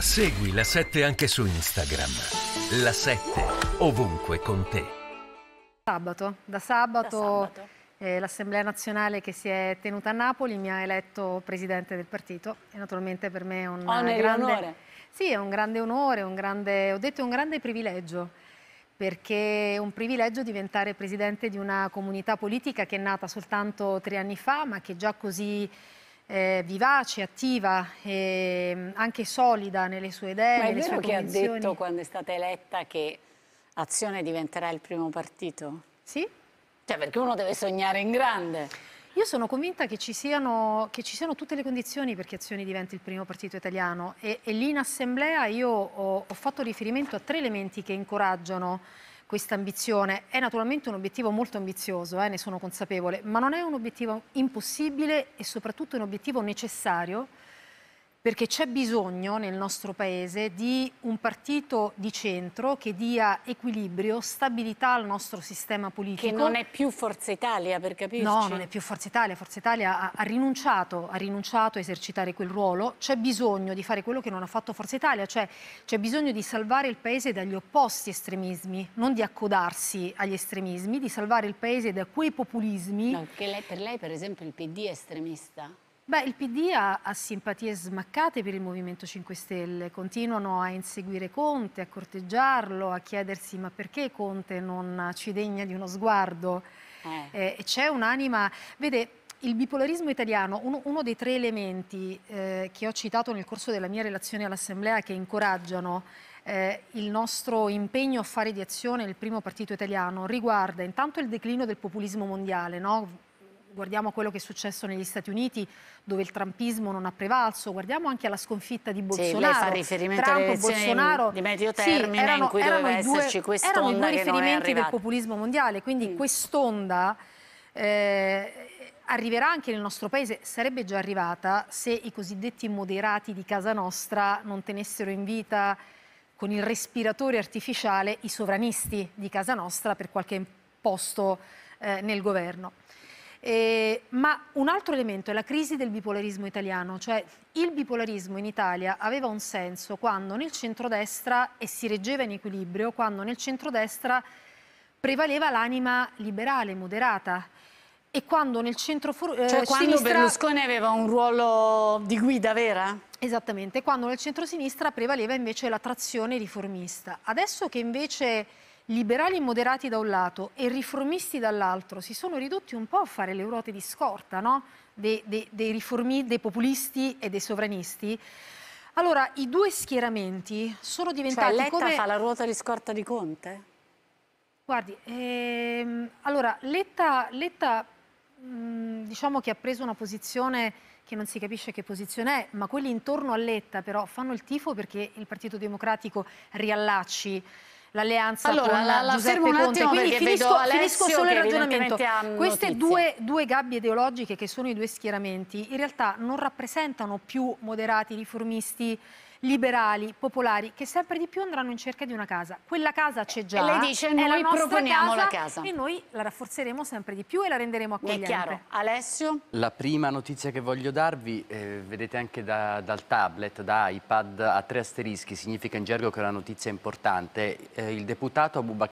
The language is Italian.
Segui la 7 anche su Instagram. La 7 ovunque con te. Sabato, da sabato, Da sabato. eh, l'Assemblea nazionale che si è tenuta a Napoli mi ha eletto presidente del partito e naturalmente per me è un Onere grande onore. Sì, è un grande onore, un grande, ho detto un grande privilegio perché è un privilegio diventare presidente di una comunità politica che è nata soltanto tre anni fa, ma che già così eh, vivace, attiva e mm, anche solida nelle sue idee, Ma è nelle vero sue che ha convinzioni. detto quando è stata eletta che Azione diventerà il primo partito? Sì? Cioè, perché uno deve sognare in grande. Io sono convinta che ci siano, che ci siano tutte le condizioni perché Azione diventi il primo partito italiano e, e lì in assemblea io ho, ho fatto riferimento a tre elementi che incoraggiano questa ambizione. È naturalmente un obiettivo molto ambizioso, eh, ne sono consapevole, ma non è un obiettivo impossibile e soprattutto un obiettivo necessario perché c'è bisogno nel nostro Paese di un partito di centro che dia equilibrio, stabilità al nostro sistema politico. Che non è più Forza Italia, per capirci? No, non è più Forza Italia. Forza Italia ha, ha rinunciato, ha rinunciato a esercitare quel ruolo. C'è bisogno di fare quello che non ha fatto Forza Italia, cioè c'è bisogno di salvare il Paese dagli opposti estremismi, non di accodarsi agli estremismi, di salvare il Paese da quei populismi. No, lei- per lei, per esempio, il PD è estremista? Beh, il PD ha, ha simpatie smaccate per il Movimento 5 Stelle, continuano a inseguire Conte, a corteggiarlo, a chiedersi ma perché Conte non ci degna di uno sguardo? Eh. Eh, c'è un'anima, vede, il bipolarismo italiano, uno, uno dei tre elementi eh, che ho citato nel corso della mia relazione all'Assemblea che incoraggiano eh, il nostro impegno a fare di azione il primo partito italiano riguarda intanto il declino del populismo mondiale, no? Guardiamo quello che è successo negli Stati Uniti dove il trumpismo non ha prevalso, guardiamo anche alla sconfitta di Sì, Bolsonaro. lei fa riferimento Trump, alle Bolsonaro, di medio sì, termine in erano- cui erano doveva esserci quest'onda Erano i due riferimenti del populismo mondiale, quindi Mm. quest'onda eh, arriverà anche nel nostro paese, sarebbe già arrivata se i cosiddetti moderati di casa nostra non tenessero in vita con il respiratore artificiale i sovranisti di casa nostra per qualche posto eh, nel governo. Eh, ma un altro elemento è la crisi del bipolarismo italiano, cioè il bipolarismo in Italia aveva un senso quando nel centrodestra, e si reggeva in equilibrio, quando nel centrodestra prevaleva l'anima liberale, moderata, e quando nel centro Cioè, quando Berlusconi aveva un ruolo di guida vera? Esattamente, quando nel centrosinistra prevaleva invece la trazione riformista. Adesso che invece liberali e moderati da un lato e riformisti dall'altro si sono ridotti un po' a fare le ruote di scorta no? dei, dei- dei riformi, dei populisti e dei sovranisti, allora i due schieramenti sono Cioè, diventati Letta come... fa la ruota di scorta di Conte? Guardi, ehm, allora Letta, Letta, mh, diciamo che ha preso una posizione che non si capisce che posizione è, ma quelli intorno a Letta però fanno il tifo perché il Partito Democratico riallacci l'alleanza Allora, con la- la Giuseppe un Conte. attimo Quindi perché finisco, finisco solo il ragionamento. Queste due, due gabbie ideologiche che sono i due schieramenti in realtà non rappresentano più moderati, riformisti, liberali, popolari, che sempre di più andranno in cerca di una casa. Quella casa c'è già. E lei dice, è la noi proponiamo la casa. E noi la rafforzeremo sempre di più e la renderemo Mi è accogliente. chiaro. Alessio? La prima notizia che voglio darvi, eh, vedete anche da- dal tablet, da iPad, a tre asterischi, significa in gergo che la notizia è importante. Eh, il deputato Abubakar